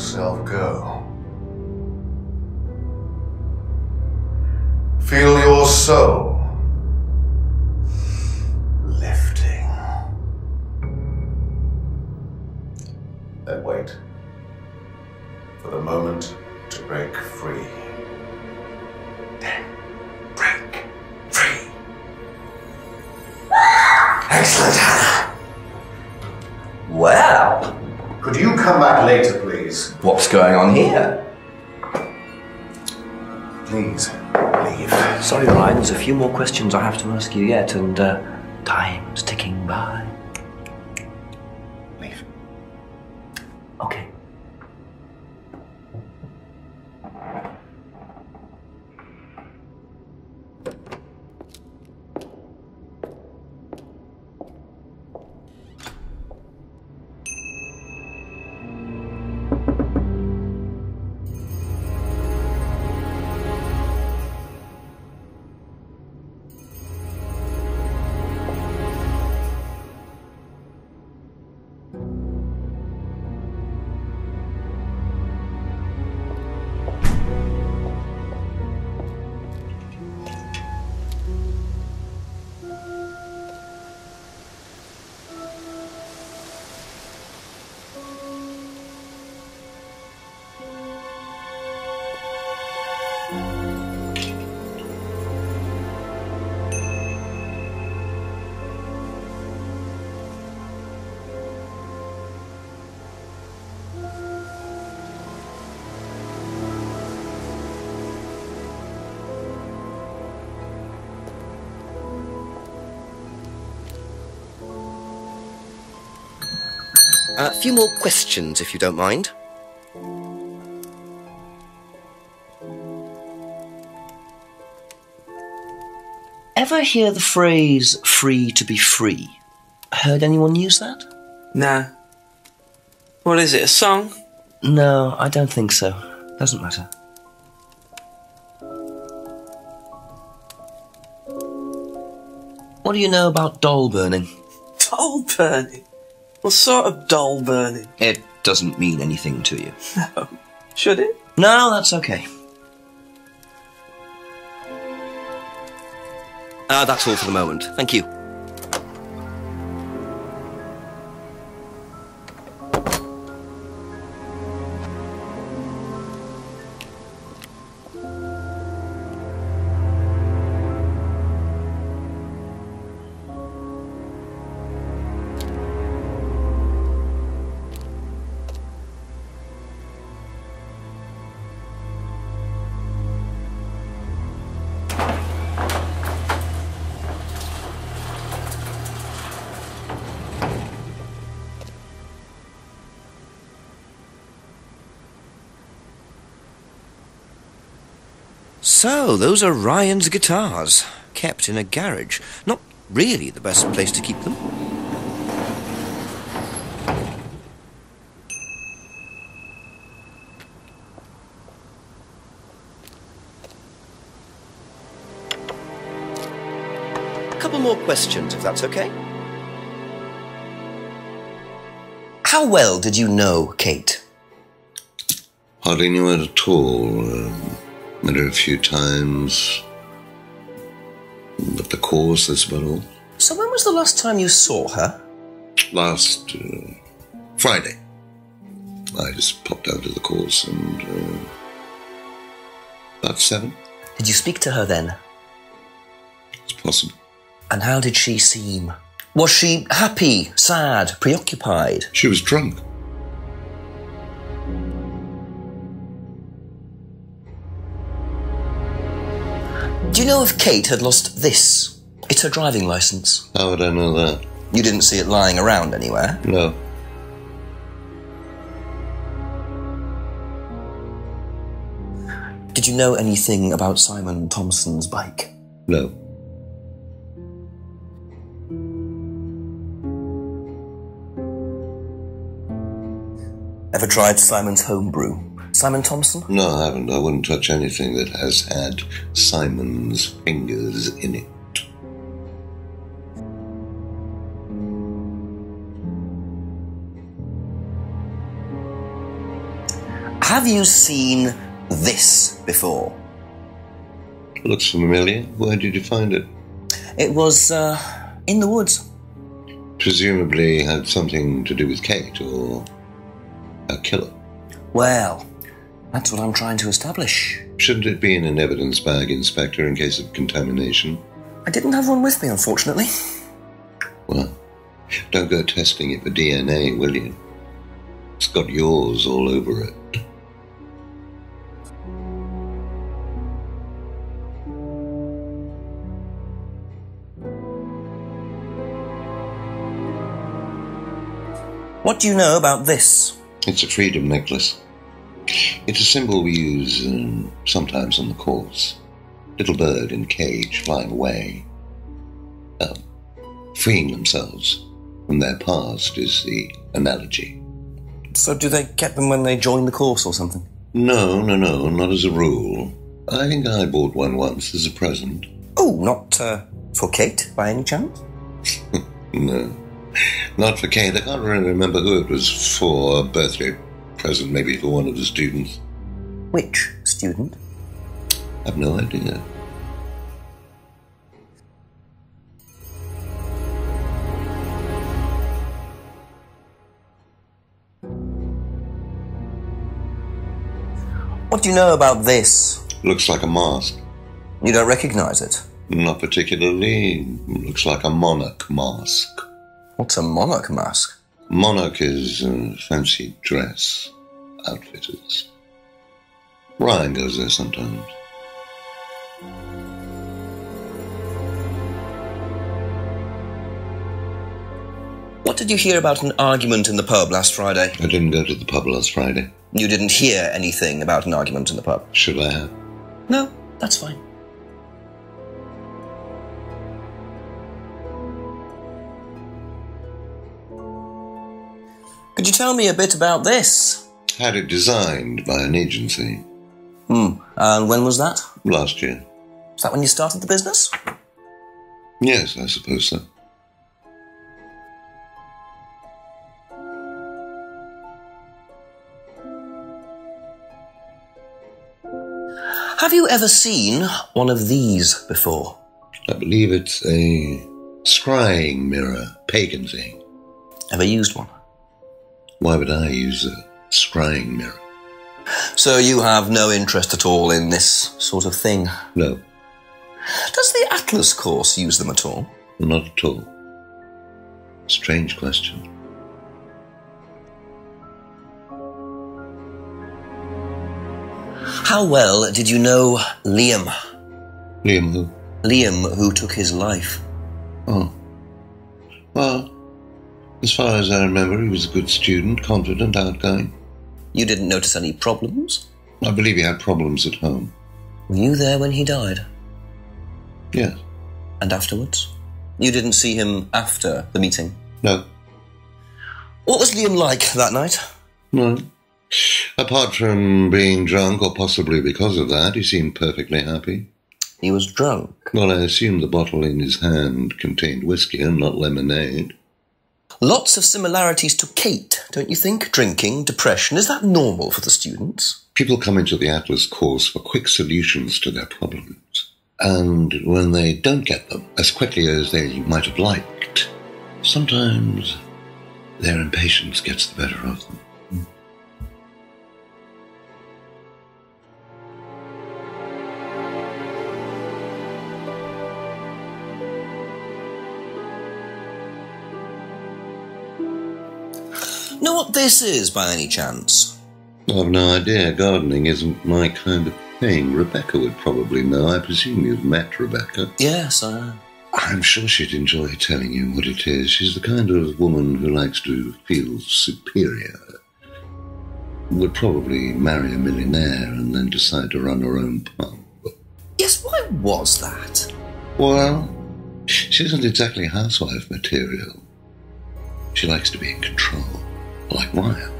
yourself go. Feel your soul lifting. Then wait for the moment to break free. Then break free. Excellent, Hannah. Well, Could you come back later, please? what's going on here? Please, leave. Sorry, Ryan, there's a few more questions I have to ask you yet, and uh, time's ticking by. Uh, a few more questions, if you don't mind. Ever hear the phrase free to be free? Heard anyone use that? Nah. What is it, a song? No, I don't think so. Doesn't matter. What do you know about doll burning? Doll burning? What sort of doll burning? It doesn't mean anything to you. No. Should it? No, that's okay. Uh, that's all for the moment. Thank you. So, those are Ryan's guitars, kept in a garage. Not really the best place to keep them. A couple more questions, if that's okay. How well did you know Kate? Hardly knew her at all. Uh, met her a few times. But the course, that's about all. So when was the last time you saw her? Last uh, Friday, I just popped out to the course and. Uh, about seven, Did you speak to her then? it's possible. And how did she seem? Was she happy, sad, preoccupied? She was drunk. Do you know if Kate had lost this? It's her driving license. How would I know that? You didn't see it lying around anywhere. No. Did you know anything about Simon Thompson's bike? No. Ever tried Simon's homebrew? Simon Thompson? No, I haven't. I wouldn't touch anything that has had Simon's fingers in it. Have you seen this before? Looks familiar. Where did you find it? It was uh, in the woods. Presumably had something to do with Kate or a killer. Well, that's what I'm trying to establish. Shouldn't it be in an evidence bag, Inspector, in case of contamination? I didn't have one with me, unfortunately. Well, don't go testing it for DNA, will you? It's got yours all over it. What do you know about this? It's a freedom necklace. It's a symbol we use um, sometimes on the course. Little bird in cage flying away. Um, freeing themselves from their past is the analogy. So, do they get them when they join the course or something? No, no, no, not as a rule. I think I bought one once as a present. Oh, not uh, for Kate, by any chance? No. Not for Kate. I can't really remember who it was for. Birthday present, maybe for one of the students. Which student? I've no idea. What do you know about this? Looks like a mask. You don't recognize it. Not particularly. Looks like a monarch mask. What's a monarch mask? Monarch is uh, fancy dress outfitters. Ryan goes there sometimes. What did you hear about an argument in the pub last Friday? I didn't go to the pub last Friday. You didn't hear anything about an argument in the pub? Should I have? No, that's fine. Could you tell me a bit about this? Had it designed by an agency Hmm. And when was that? last year. Is that when you started the business? Yes, I suppose so. Have you ever seen one of these before? I believe it's a scrying mirror, pagan thing. Ever used one? Why would I use a scrying mirror? So you have no interest at all in this sort of thing? No, Does the Atlas course use them at all? not at all. Strange question. How well did you know Liam? Liam who? Liam, who took his life. Oh. Well, as far as I remember, he was a good student, confident, outgoing. You didn't notice any problems? I believe he had problems at home. Were you there when he died? Yes. And afterwards? You didn't see him after the meeting? No. What was Liam like that night? No. Apart from being drunk, or possibly because of that, he seemed perfectly happy. He was drunk. Well, I assume the bottle in his hand contained whiskey and not lemonade. Lots of similarities to Kate, don't you think? Drinking, depression. Is that normal for the students? People come into the Atlas course for quick solutions to their problems. And when they don't get them as quickly as they might have liked, sometimes their impatience gets the better of them. Know what this is by any chance? I've no idea. Gardening isn't my kind of thing. Rebecca would probably know. I presume you've met Rebecca. Yes, I. I'm sure she'd enjoy telling you what it is. She's the kind of woman who likes to feel superior. Would probably marry a millionaire and then decide to run her own pub. Yes, why was that? Well, she isn't exactly housewife material. She likes to be in control, like Ryan.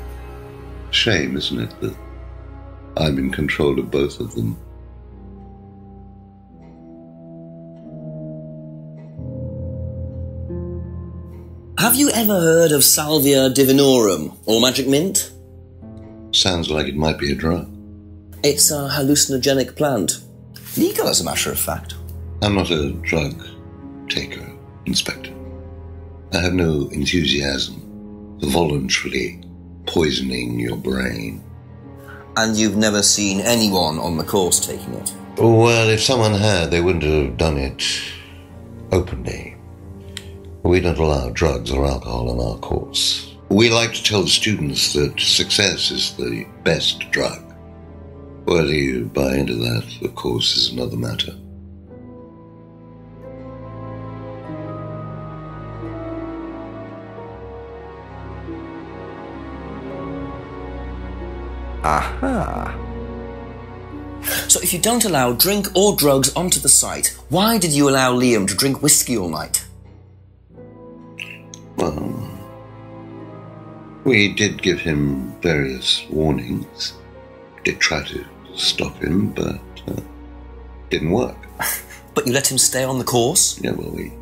Shame, isn't it, that I'm in control of both of them? Have you ever heard of Salvia divinorum or magic mint? Sounds like it might be a drug. It's a hallucinogenic plant. Legal, as a matter of fact. I'm not a drug taker, Inspector. I have no enthusiasm for voluntarily poisoning your brain. And you've never seen anyone on the course taking it? Well, if someone had, they wouldn't have done it openly. We don't allow drugs or alcohol in our course. We like to tell the students that success is the best drug. Whether you buy into that, of course, is another matter. Aha. So if you don't allow drink or drugs onto the site, why did you allow Liam to drink whiskey all night? Well, we did give him various warnings. Did try to stop him, but uh, didn't work. But you let him stay on the course? Yeah, well, we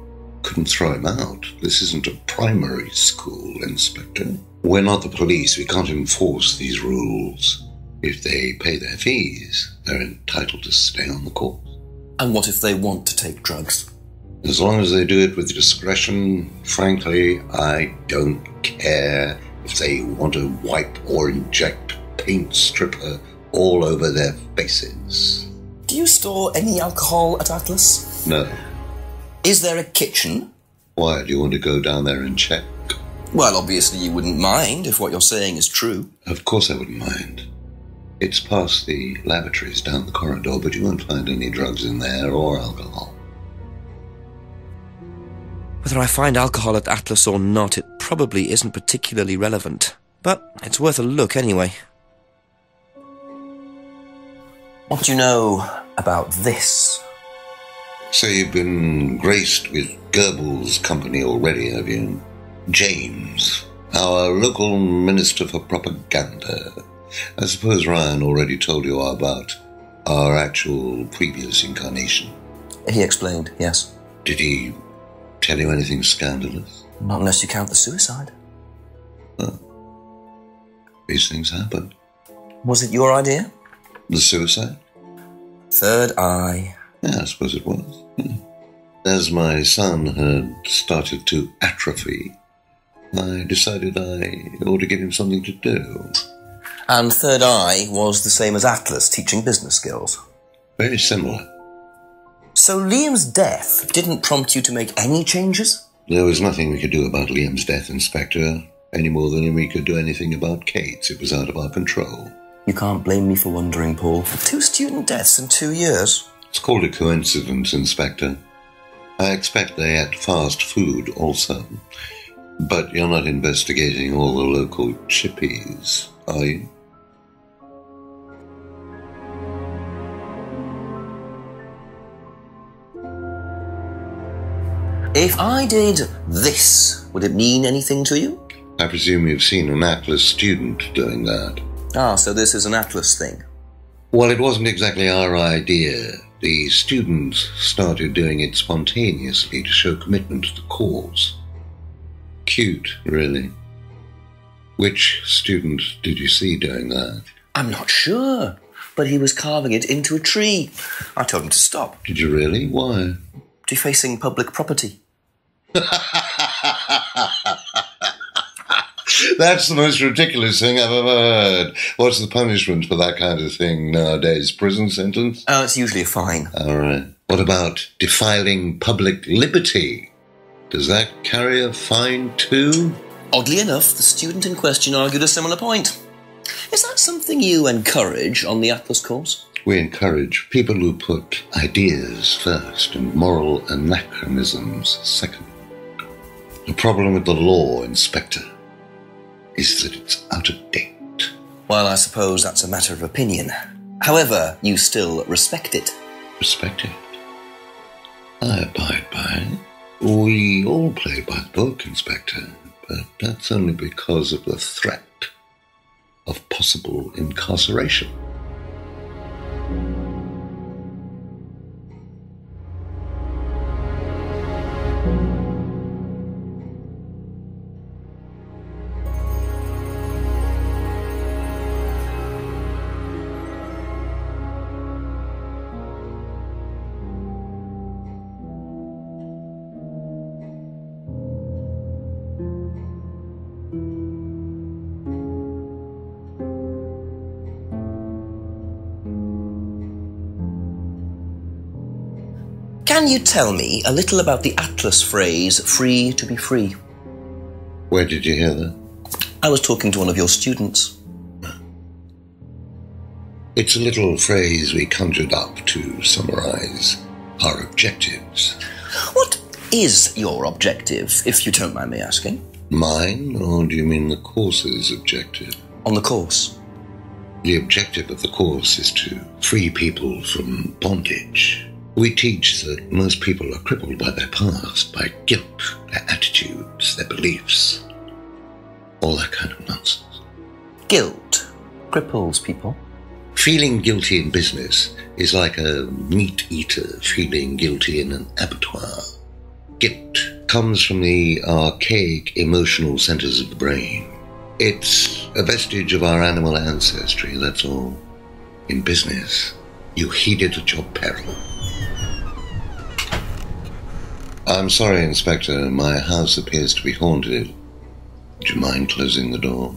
couldn't throw him out. This isn't a primary school, Inspector. We're not the police. We can't enforce these rules. If they pay their fees, they're entitled to stay on the course. And what if they want to take drugs? As long as they do it with discretion, frankly, I don't care if they want to wipe or inject paint stripper all over their faces. Do you store any alcohol at Atlas? No. Is there a kitchen? Why? Do you want to go down there and check? Well, obviously you wouldn't mind if what you're saying is true. Of course I wouldn't mind. It's past the lavatories down the corridor, but you won't find any drugs in there or alcohol. Whether I find alcohol at Atlas or not, it probably isn't particularly relevant. But it's worth a look anyway. What do you know about this? So you've been graced with Goebbels' company already, have you? James, our local minister for propaganda. I suppose Ryan already told you about our actual previous incarnation. He explained, yes. Did he tell you anything scandalous? Not unless you count the suicide. These things happen. Was it your idea? The suicide? Third eye. Yeah, I suppose it was. Hmm. As my son had started to atrophy, I decided I ought to give him something to do. And third eye was the same as Atlas, teaching business skills. Very similar. So Liam's death didn't prompt you to make any changes? There was nothing we could do about Liam's death, Inspector, any more than we could do anything about Kate's. It was out of our control. You can't blame me for wondering, Paul. Two student deaths in two years. It's called a coincidence, Inspector. I expect they ate fast food also. But you're not investigating all the local chippies, are you? If I did this, would it mean anything to you? I presume you've seen an Atlas student doing that. Ah, so this is an Atlas thing. Well, it wasn't exactly our idea. The students started doing it spontaneously to show commitment to the cause. Cute, really. Which student did you see doing that? I'm not sure, but he was carving it into a tree. I told him to stop. Did you really? Why? Defacing public property. That's the most ridiculous thing I've ever heard. What's the punishment for that kind of thing nowadays? Prison sentence? Oh, it's usually a fine. All right. What about defiling public liberty? Does that carry a fine too? Oddly enough, the student in question argued a similar point. Is that something you encourage on the Atlas course? We encourage people who put ideas first and moral anachronisms second. The problem with the law, Inspector, is that it's out of date. Well, I suppose that's a matter of opinion. However, you still respect it. Respect it. I abide by it. We all play by the book, Inspector, but that's only because of the threat of possible incarceration. Can you tell me a little about the Atlas phrase, free to be free? Where did you hear that? I was talking to one of your students. It's a little phrase we conjured up to summarize our objectives. What is your objective, if you don't mind me asking? Mine, or do you mean the course's objective? On the course. The objective of the course is to free people from bondage. We teach that most people are crippled by their past, by guilt, their attitudes, their beliefs. All that kind of nonsense. Guilt cripples people. Feeling guilty in business is like a meat eater feeling guilty in an abattoir. Guilt comes from the archaic emotional centers of the brain. It's a vestige of our animal ancestry, that's all. In business, you heed it at your peril. I'm sorry, Inspector. My house appears to be haunted. Would you mind closing the door?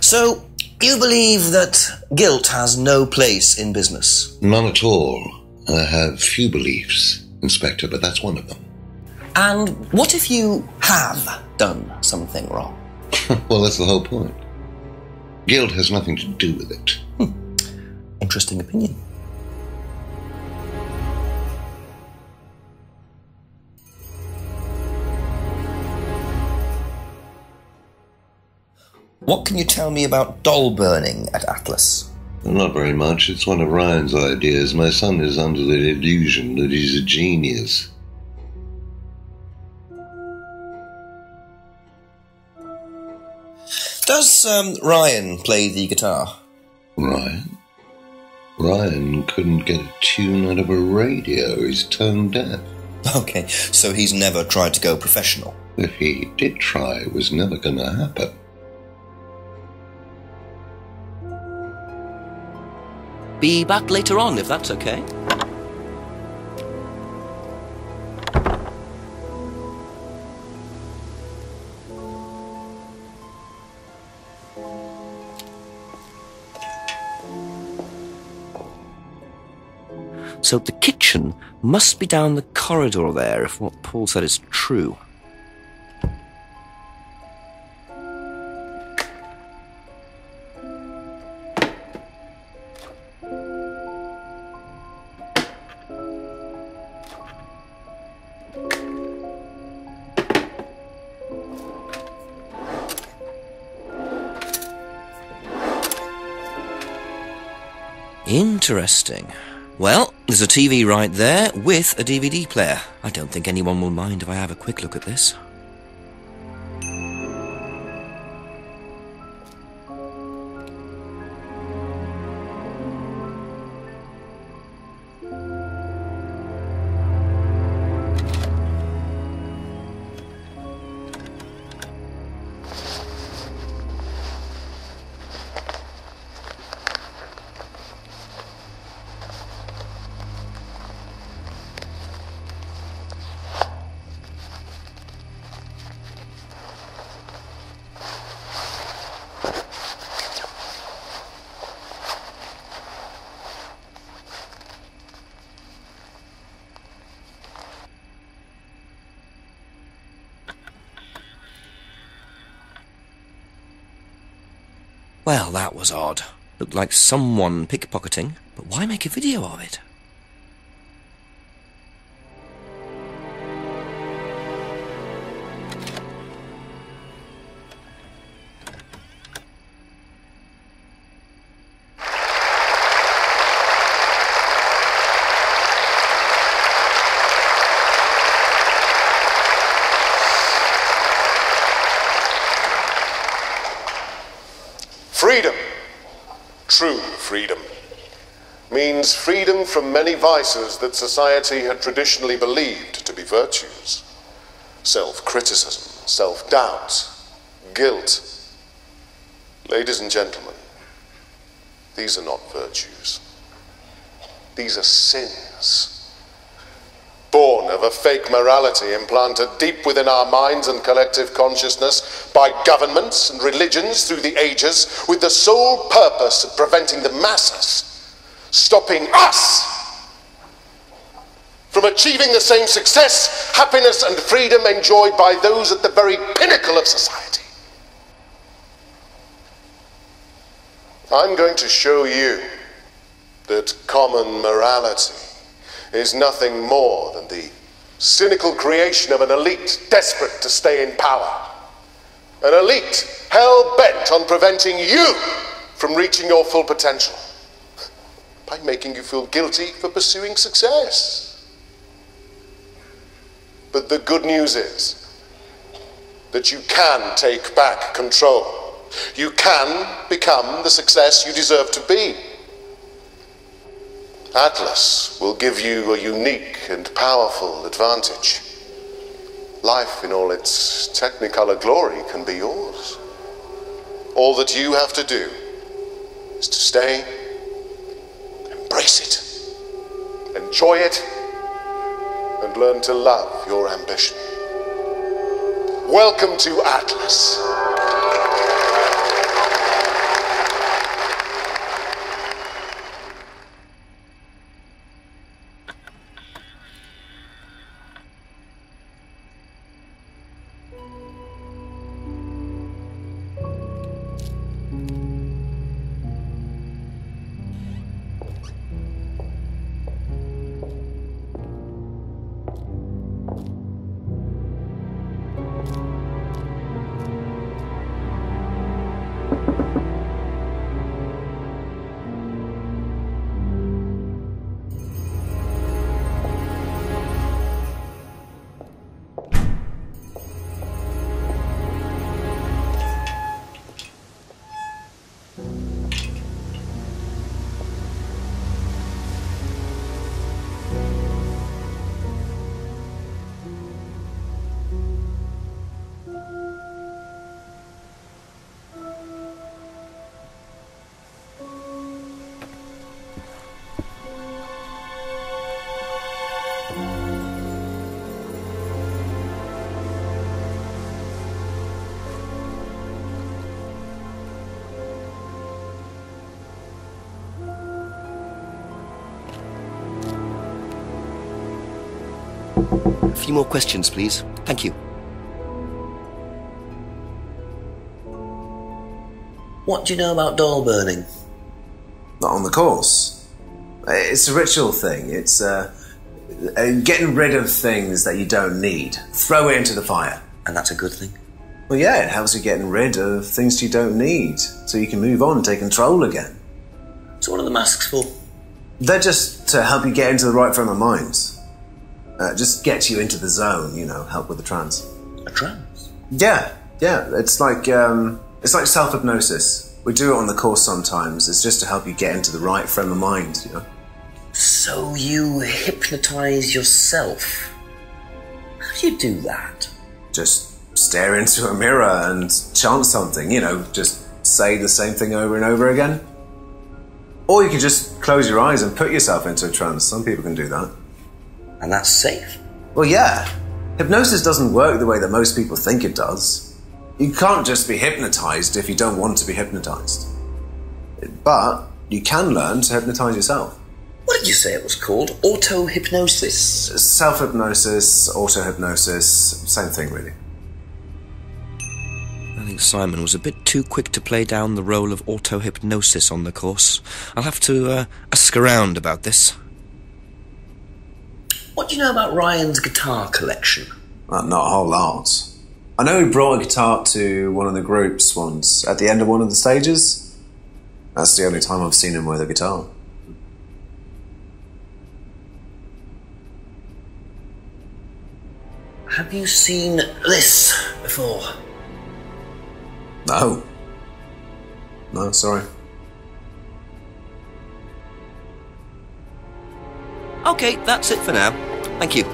So, you believe that guilt has no place in business? None at all. I have few beliefs, Inspector, but that's one of them. And what if you have done something wrong? well, that's the whole point. Guilt has nothing to do with it. Hmm. Interesting opinion. What can you tell me about doll burning at Atlas? Not very much. It's one of Ryan's ideas. My son is under the illusion that he's a genius. Does um, Ryan play the guitar? Ryan? Ryan couldn't get a tune out of a radio. He's tone deaf. Okay, so he's never tried to go professional. If he did try, it was never going to happen. Be back later on, if that's okay. So the kitchen must be down the corridor there, if what Paul said is true. Interesting. Well, there's a TV right there with a DVD player. I don't think anyone will mind if I have a quick look at this. Well, that was odd. Looked like someone pickpocketing, but why make a video of it? From many vices that society had traditionally believed to be virtues self criticism, self doubt, guilt. Ladies and gentlemen, these are not virtues, these are sins. Born of a fake morality implanted deep within our minds and collective consciousness by governments and religions through the ages, with the sole purpose of preventing the masses, stopping us from achieving the same success, happiness, and freedom enjoyed by those at the very pinnacle of society. I'm going to show you that common morality is nothing more than the cynical creation of an elite desperate to stay in power. An elite hell bent on preventing you from reaching your full potential by making you feel guilty for pursuing success. But the good news is that you can take back control. You can become the success you deserve to be. Atlas will give you a unique and powerful advantage. Life in all its technicolor glory can be yours. All that you have to do is to stay, embrace it, enjoy it, and learn to love your ambition. Welcome to Atlas. A few more questions, please. Thank you. What do you know about doll burning? Not on the course. It's a ritual thing. It's uh, uh, getting rid of things that you don't need. Throw it into the fire. And that's a good thing. Well, yeah, it helps you getting rid of things you don't need, so you can move on and take control again. So what are the masks for? They're just to help you get into the right frame of mind. Uh, just get you into the zone, you know, help with the trance. A trance? Yeah, yeah. It's like um, it's like self hypnosis. We do it on the course sometimes. It's just to help you get into the right frame of mind, you know. So you hypnotize yourself? How do you do that? Just stare into a mirror and chant something, you know, just say the same thing over and over again. Or you can just close your eyes and put yourself into a trance. Some people can do that. And that's safe. Well, yeah. Hypnosis doesn't work the way that most people think it does. You can't just be hypnotized if you don't want to be hypnotized. But you can learn to hypnotize yourself. What did you say it was called? Auto hypnosis. Self hypnosis, auto hypnosis, same thing, really. I think Simon was a bit too quick to play down the role of auto hypnosis on the course. I'll have to uh, ask around about this. What do you know about Ryan's guitar collection? Uh, not a whole lot. I know he brought a guitar to one of the groups once at the end of one of the stages. That's the only time I've seen him with a guitar. Have you seen this before? No. No, sorry. Okay, that's it for now. Thank you.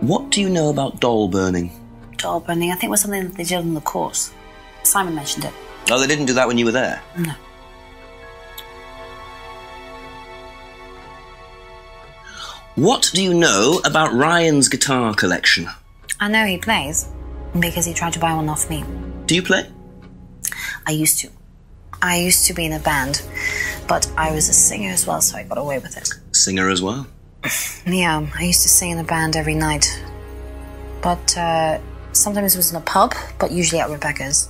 What do you know about doll burning? Doll burning, I think was something that they did on the course. Simon mentioned it. Oh, they didn't do that when you were there? No. What do you know about Ryan's guitar collection? I know he plays because he tried to buy one off me. Do you play? I used to. I used to be in a band, but I was a singer as well, so I got away with it. Singer as well. Yeah, I used to sing in a band every night. But uh, sometimes it was in a pub, but usually at Rebecca's.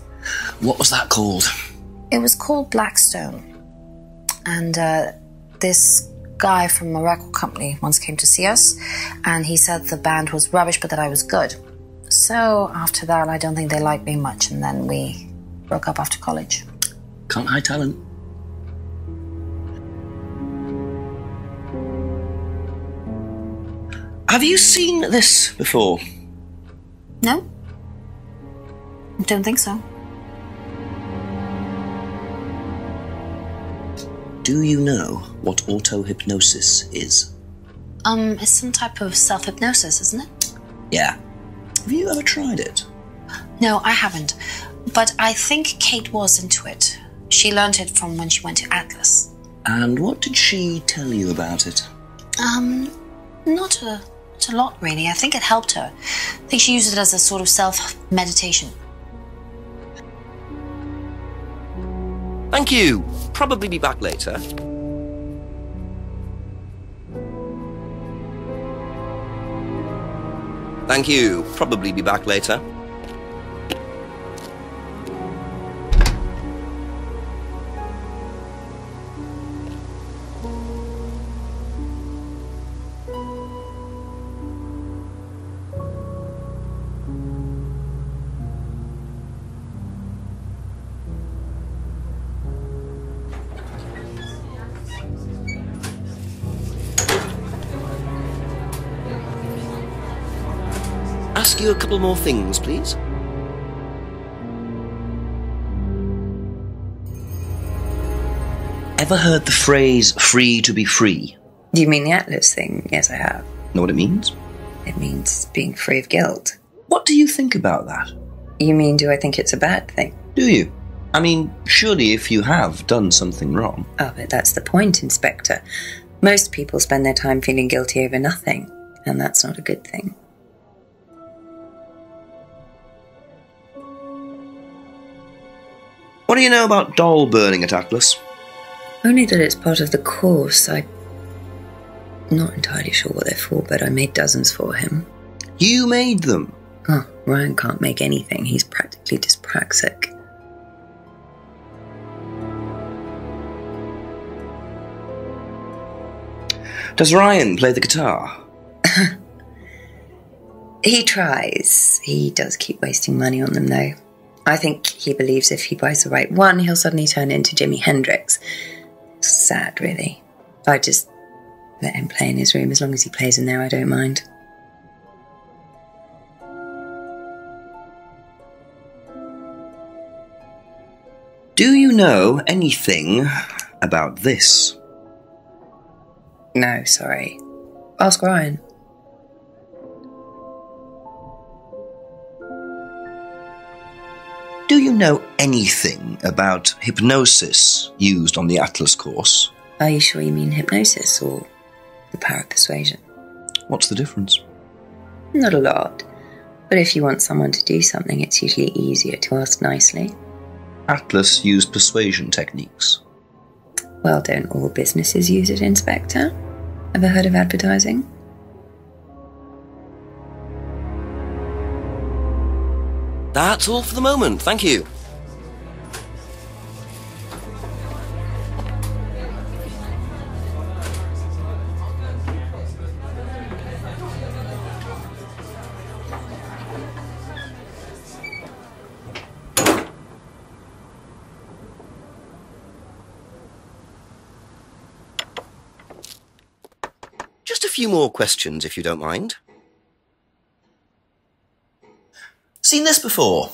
What was that called? It was called Blackstone. And uh, this guy from a record company once came to see us, and he said the band was rubbish, but that I was good. So after that, I don't think they liked me much, and then we broke up after college. Can't hide talent. Have you seen this before? No? Don't think so. Do you know what auto hypnosis is? Um, it's some type of self hypnosis, isn't it? Yeah. Have you ever tried it? No, I haven't. But I think Kate was into it. She learned it from when she went to Atlas. And what did she tell you about it? Um, not a, not a lot really. I think it helped her. I think she used it as a sort of self meditation. Thank you. Probably be back later. Thank you. Probably be back later. Ask you a couple more things, please. Ever heard the phrase free to be free? Do you mean the Atlas thing? Yes, I have. Know what it means? It means being free of guilt. What do you think about that? You mean, do I think it's a bad thing? Do you? I mean, surely if you have done something wrong. Oh, but that's the point, Inspector. Most people spend their time feeling guilty over nothing, and that's not a good thing. What do you know about doll burning at Atlas? Only that it's part of the course. I'm not entirely sure what they're for, but I made dozens for him. You made them. Oh, Ryan can't make anything. He's practically dyspraxic. Does Ryan play the guitar? He tries. He does keep wasting money on them, though. I think he believes if he buys the right one, he'll suddenly turn into Jimi Hendrix. Sad, really. I just let him play in his room as long as he plays in there, I don't mind. Do you know anything about this? No, sorry. Ask Ryan. Do you know anything about hypnosis used on the Atlas course? Are you sure you mean hypnosis or the power of persuasion? What's the difference? Not a lot. But if you want someone to do something, it's usually easier to ask nicely. Atlas used persuasion techniques. Well, don't all businesses use it, Inspector? Ever heard of advertising? That's all for the moment. Thank you. Just a few more questions, if you don't mind. Seen this before?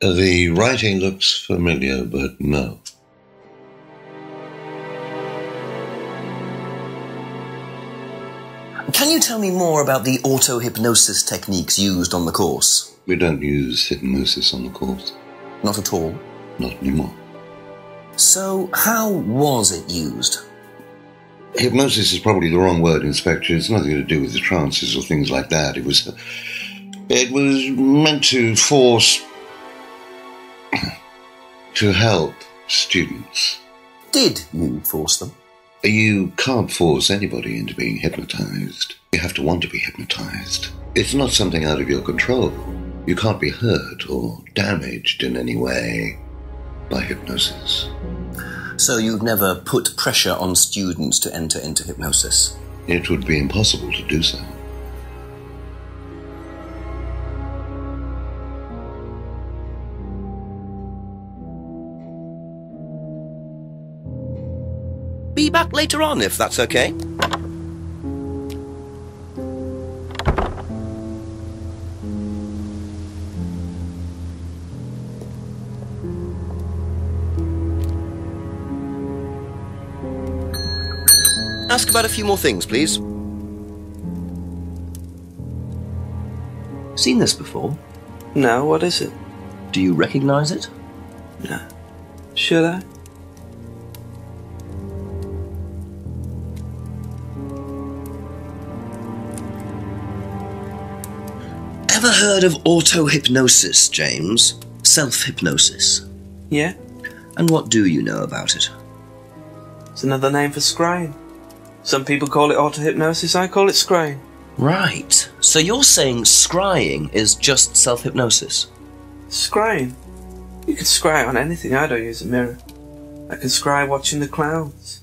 The writing looks familiar, but no. Can you tell me more about the auto hypnosis techniques used on the course? We don't use hypnosis on the course. Not at all. Not anymore. So, how was it used? Hypnosis is probably the wrong word, Inspector. It's nothing to do with the trances or things like that. It was It was meant to force. to help students. Did hmm. you force them? You can't force anybody into being hypnotized. You have to want to be hypnotized. It's not something out of your control. You can't be hurt or damaged in any way by hypnosis. So you've never put pressure on students to enter into hypnosis? It would be impossible to do so. Be back later on if that's okay. Ask about a few more things, please. Seen this before? No, what is it? Do you recognize it? No. Should I? Ever heard of auto hypnosis, James? Self hypnosis. Yeah? And what do you know about it? It's another name for scrying. Some people call it auto hypnosis, I call it scrying. Right. So you're saying scrying is just self hypnosis? Scrying? You can scry on anything, I don't use a mirror. I can scry watching the clouds.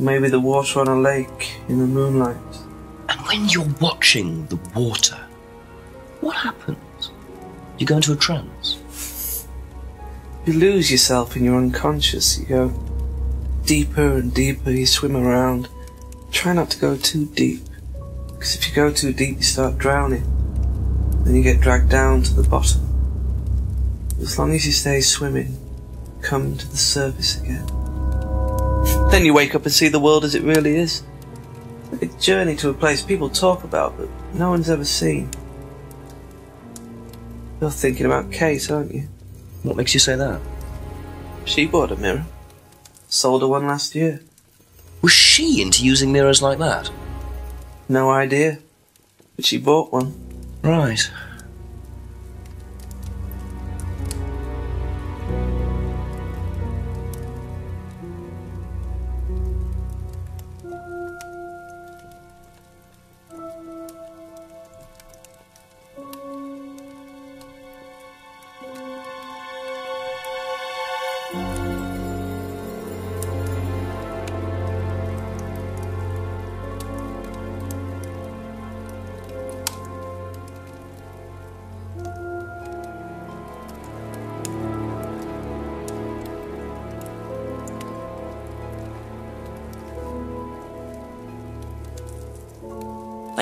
Maybe the water on a lake in the moonlight. And when you're watching the water, what happens? You go into a trance. You lose yourself in your unconscious. You go deeper and deeper, you swim around. Try not to go too deep. Because if you go too deep, you start drowning. Then you get dragged down to the bottom. As long as you stay swimming, come to the surface again. Then you wake up and see the world as it really is. A journey to a place people talk about, but no one's ever seen. You're thinking about Kate, aren't you? What makes you say that? She bought a mirror. Sold her one last year. Was she into using mirrors like that? No idea. But she bought one. Right.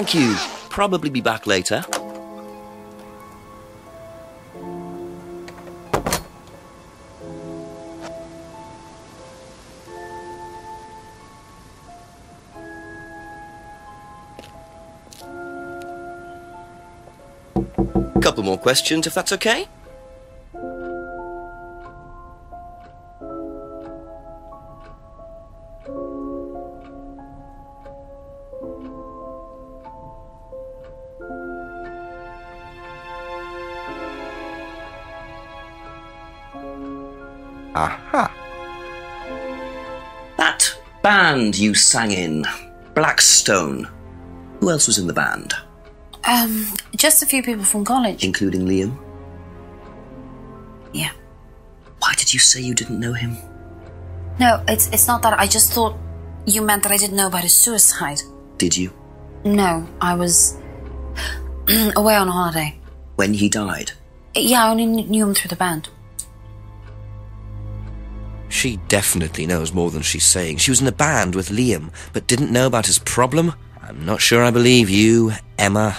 Thank you. Probably be back later. Couple more questions, if that's okay? Band you sang in, Blackstone. Who else was in the band? Um, just a few people from college. Including Liam? Yeah. Why did you say you didn't know him? No, it's it's not that. I just thought you meant that I didn't know about his suicide. Did you? No, I was away on holiday. When he died? Yeah, I only knew him through the band. She definitely knows more than she's saying. She was in a band with Liam, but didn't know about his problem? I'm not sure I believe you, Emma.